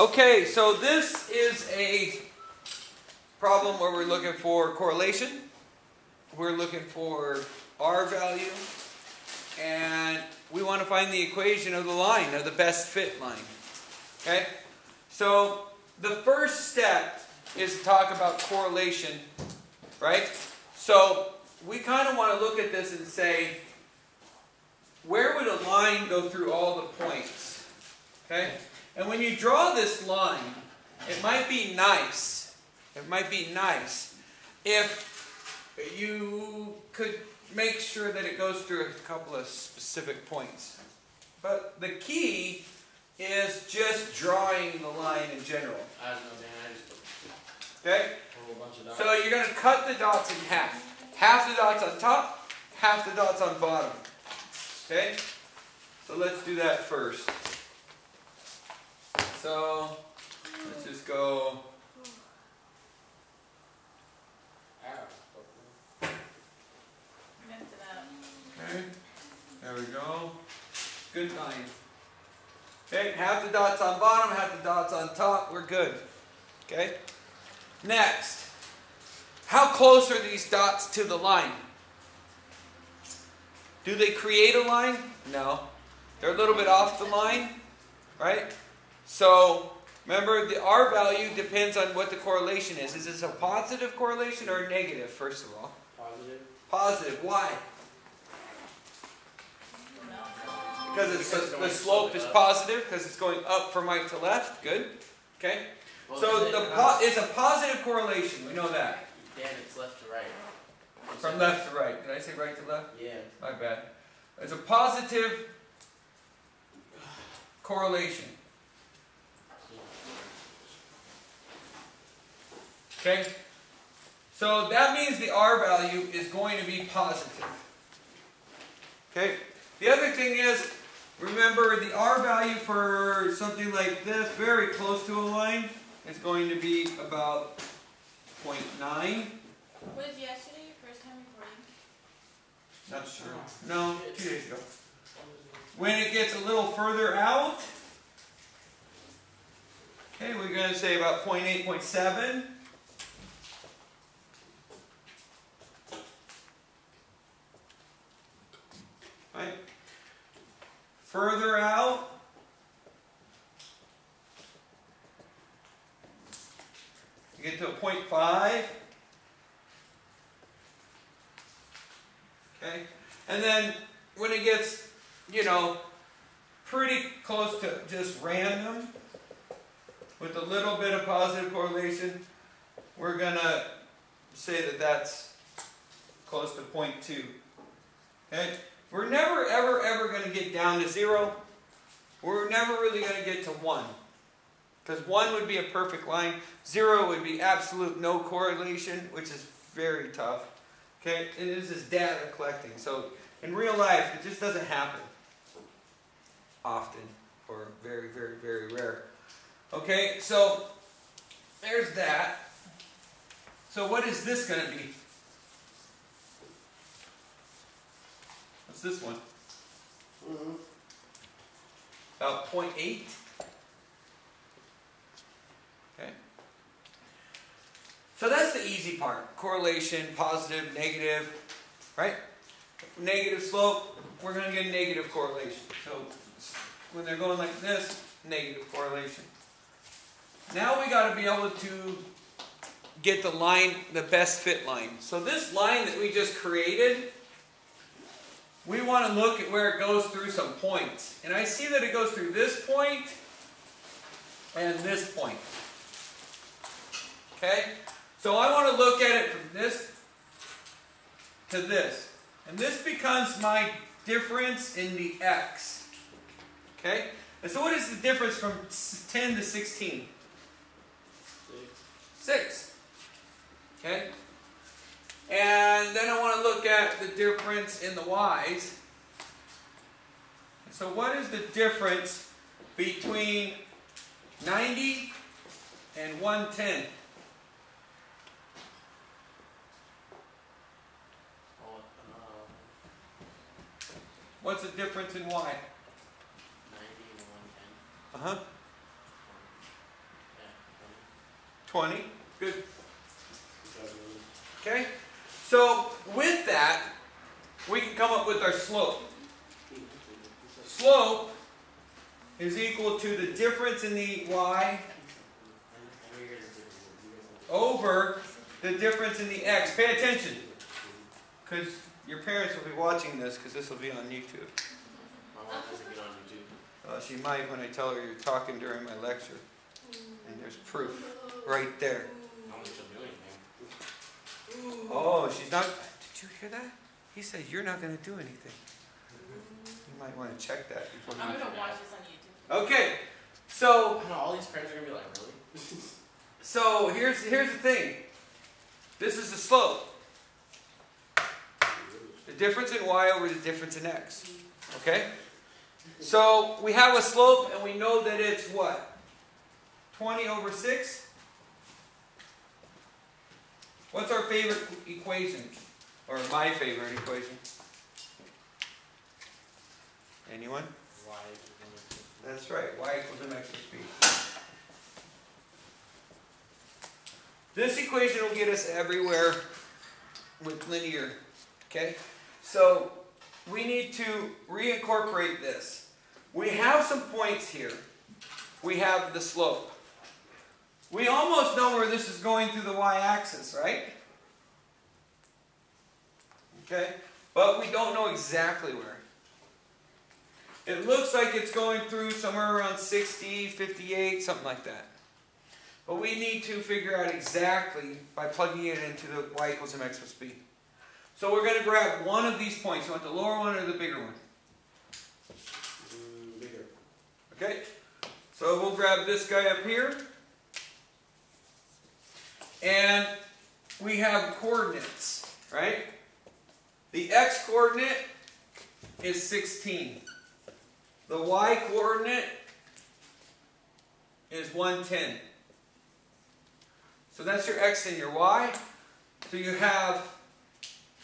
Okay, so this is a problem where we're looking for correlation. We're looking for R value. And we want to find the equation of the line, of the best fit line. Okay? So the first step is to talk about correlation, right? So we kind of want to look at this and say, where would a line go through all the points? Okay? And when you draw this line, it might be nice. It might be nice if you could make sure that it goes through a couple of specific points. But the key is just drawing the line in general. I don't know, man. I just Okay? a whole bunch of dots. So you're going to cut the dots in half. Half the dots on top, half the dots on bottom. Okay? So let's do that first. So let's just go. Okay. There we go. Good line. Okay, half the dots on bottom, half the dots on top. We're good. Okay? Next. How close are these dots to the line? Do they create a line? No. They're a little bit off the line, right? So, remember the R value depends on what the correlation is. Is this a positive correlation or a negative, first of all? Positive. Positive. Why? Because it's, Because it's the slope is up. positive because it's going up from right to left. Good. Okay. Well, So the po- it's a positive correlation. We know that Dan, it's left to right. from left to right. Did I say right to left? Yeah. My bad. It's a positive correlation. Okay. So that means the R value is going to be positive. Okay. The other thing is, remember the R value for something like this, very close to a line, is going to be about 0.9. Was yesterday your first time recording? Not sure. No, two days ago. When it gets a little further out, okay, we're going to say about 0.8, 0.7. Right? Further out, you get to a 0.5. Okay? And then when it gets, you know, pretty close to just random, with a little bit of positive correlation, we're going to say that that's close to 0.2. Okay? We're never, ever, ever going to get down to zero. We're never really going to get to one. Because one would be a perfect line, zero would be absolute no correlation, which is very tough. Okay, and this is data collecting. So in real life, it just doesn't happen often, or very, very, very rare. Okay, so there's that. So what is this going to be? What's this one? Mm-hmm. About 0.8. Okay. So that's the easy part. Correlation, positive, negative, right? Negative slope, we're going to get a negative correlation. So when they're going like this, negative correlation. Now we got to be able to get the line, the best fit line. So this line that we just created, we want to look at where it goes through some points. And I see that it goes through this point and this point. Okay? So I want to look at it from this to this. And this becomes my difference in the x. Okay? And so what is the difference from 10 to 16? 6. Okay? And then I want to look at the difference in the y's. So what is the difference between 90 and 110? Oh, uh, What's the difference in y? 90 and 110. Uh-huh. 20. Good. Okay? So with that, we can come up with our slope. Slope is equal to the difference in the y over the difference in the x. Pay attention. Because your parents will be watching this because this will be on YouTube. My mom doesn't get on YouTube. She might when I tell her you're talking during my lecture. And there's proof right there. I don't think she'll do anything. Oh, she's not. Did you hear that? He said you're not going to do anything. You might want to check that before I'm you. gonna watch this on YouTube. Okay, so I know all these parents are gonna be like, really? so here's here's the thing. This is the slope. The difference in y over the difference in x. Okay? So we have a slope and we know that it's what? 20 over 6? What's our favorite equation? Or my favorite equation? Anyone? Gonna- That's right, y equals mx plus b. This equation will get us everywhere with linear, okay? So we need to reincorporate this. We have some points here. We have the slope. We almost know where this is going through the y-axis, right? Okay? But we don't know exactly where. It looks like it's going through somewhere around 60, 58, something like that. But we need to figure out exactly by plugging it into the y equals mx plus b. So we're going to grab one of these points. You want the lower one or the bigger one? Mm, bigger. Okay? So we'll grab this guy up here. And we have coordinates, right? The x coordinate is 16. The y coordinate is 110. So that's your x and your y. So you have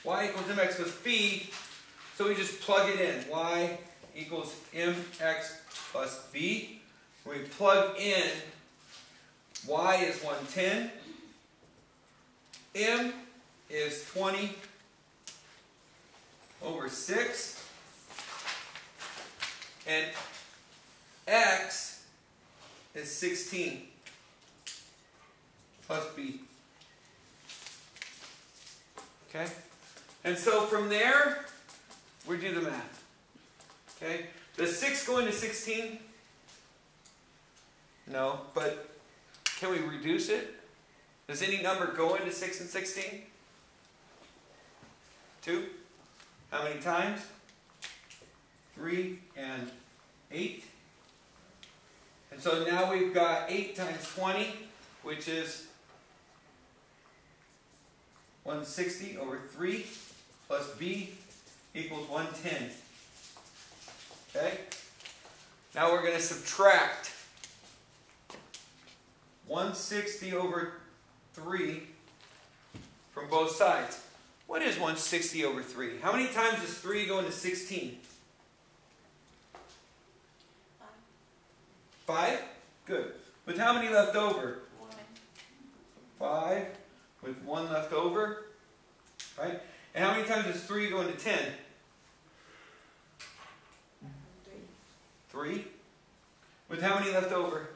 y equals mx plus b. So we just plug it in. y equals mx plus b. We plug in y is 110. M is 20 over 6. And x is 16 plus b. Okay? And so from there, we do the math. Okay? Does 6 go into 16? No, but can we reduce it? Does any number go into 6 and 16? 2? How many times? 3 and 8. And so now we've got 8 times 20, which is 160 over 3 plus b equals 110. Okay? Now we're going to subtract 160 over 3 from both sides. What is 160 over 3? How many times does 3 go into 16? 5? Good. With how many left over? One. 5 with 1 left over. Right? And how many times does 3 go into 10? 3. With how many left over?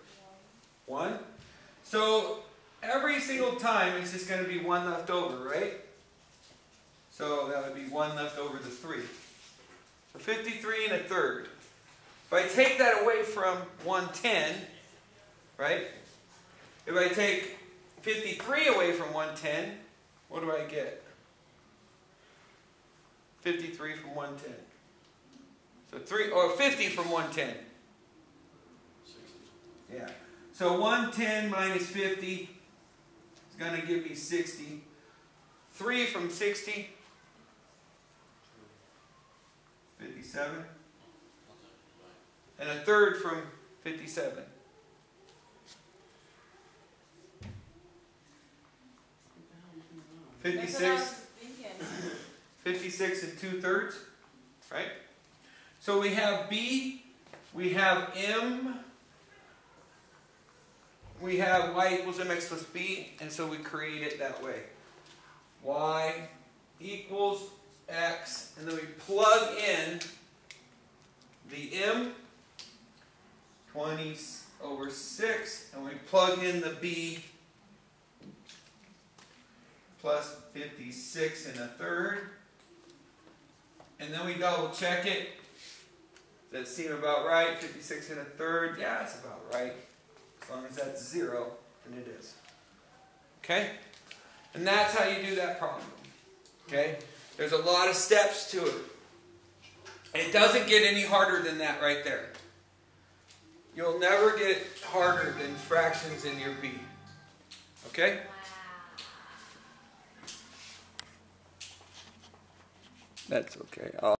1. So every single time it's just going to be 1 left over, right? So that would be 1 left over the 3. So 53 and a third. If I take that away from 110, right? If I take 53 away from 110, what do I get? 53 from 110. So 3 or 50 from 110. Sixty. Yeah. So 110 minus 50 is going to give me 60. 3 from 60, 57. I'll take it. And a third from 57. That's what I 56, was thinking. 56 and two thirds, right? So we have B, we have M we have y equals mx plus b, and so we create it that way. y equals x, and then we plug in the m, 20 over 6, and we plug in the b, plus 56 and a third. And then we double check it. Does that seem about right? 56 and a third? Yeah, it's about right. As long as that's zero, then it is. Okay? And that's how you do that problem. Okay? There's a lot of steps to it. It doesn't get any harder than that right there. You'll never get harder than fractions in your B. Okay? That's okay. I'll